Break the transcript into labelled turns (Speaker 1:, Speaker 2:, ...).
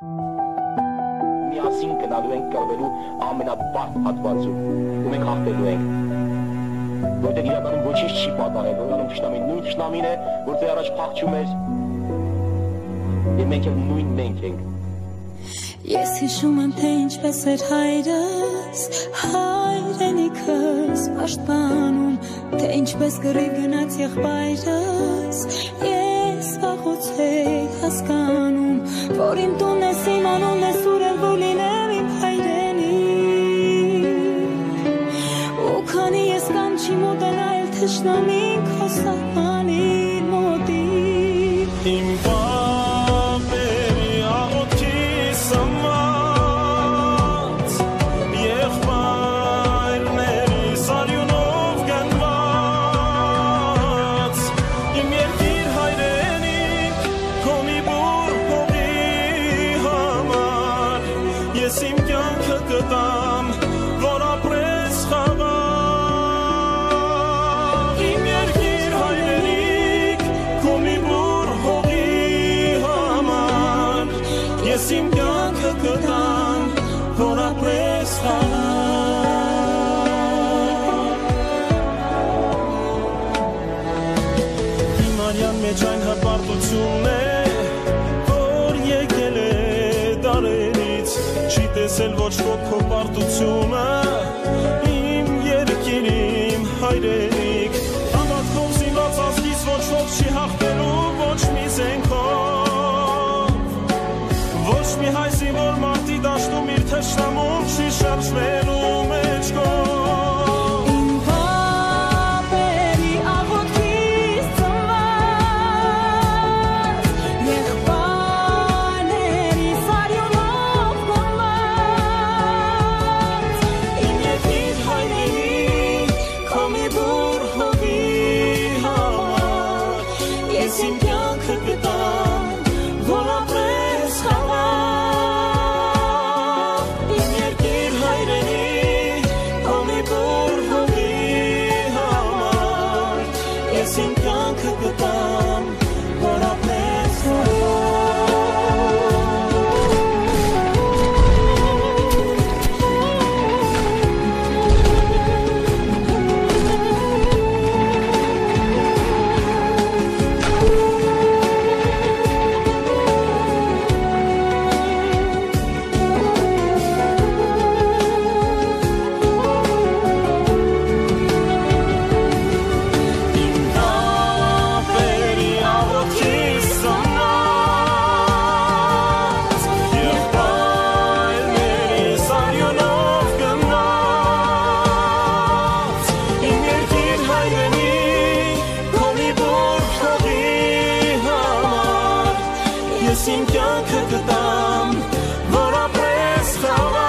Speaker 1: Միասին գնալու ենք կռվելու ամենաբարդ հատվածում, ու մենք հաղթելու ենք որտեղ իրականում ոչինչ չի պատահել, որանում ճշտամին նույն ճշտամին է, որտեղ առաջ փախչում էր։ Եվ մենք էլ նույն մենք ենք։
Speaker 2: Ես հիշում եմ, թե ինչպես էր հայրս, հայրենիքս պաշտպանում, թե ինչպես գրիվ գնաց եղբայրս, ես վաղուց էի հասկանում, որ իմ տունն ես իմ անունն ես ուրել, որ լինեմ իմ հայրենիք, ու քանի ես կամ չի մոտենայել թշնամին քո սահմանին
Speaker 3: ապրես խաղաղ Իմ արյան մեջ այն հպարտությունն է, որ եկել է դարերից, չի տեսել ոչ ոք քո պարտությունը, իմ երկիր, իմ հայրենիք, հավատքով զինված ազգիս ոչ ոք չի հաղթելու
Speaker 2: ես իմ կյանքը կտամ,
Speaker 3: Ես իմ կյանքը կտամ, որ ապրես խաղաղ